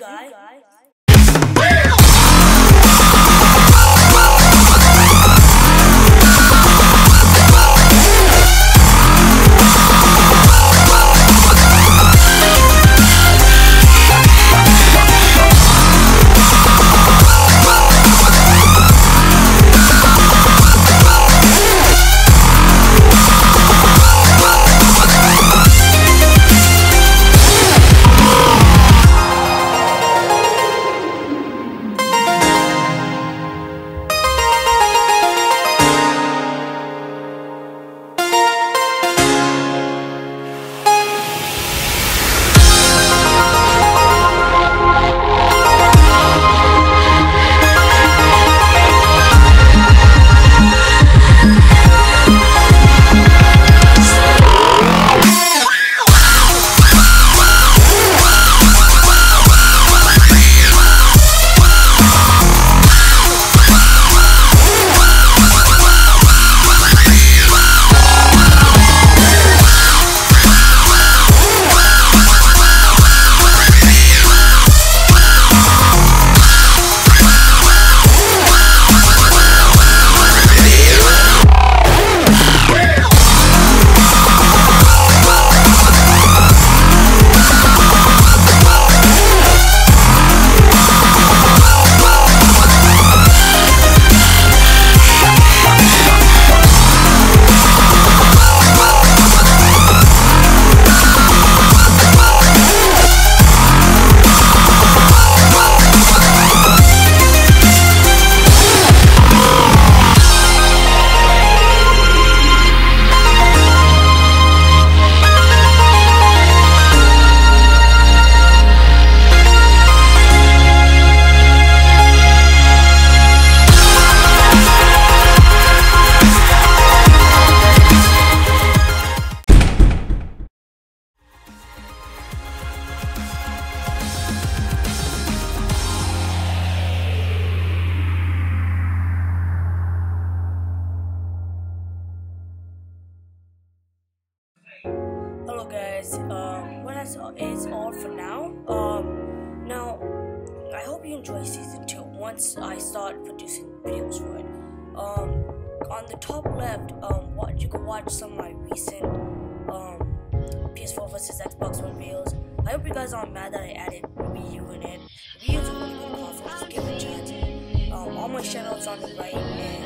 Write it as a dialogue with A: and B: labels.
A: guy. Guys, um, what is, is all for now. Um, now, I hope you enjoy season 2 once I start producing videos for it. Um, on the top left, um, what you can watch some of my recent, um, PS4 versus Xbox One videos. I hope you guys aren't mad that I added Wii U in it. Wii U's a really good console, give it a chance. Um, all my shoutouts on the right, and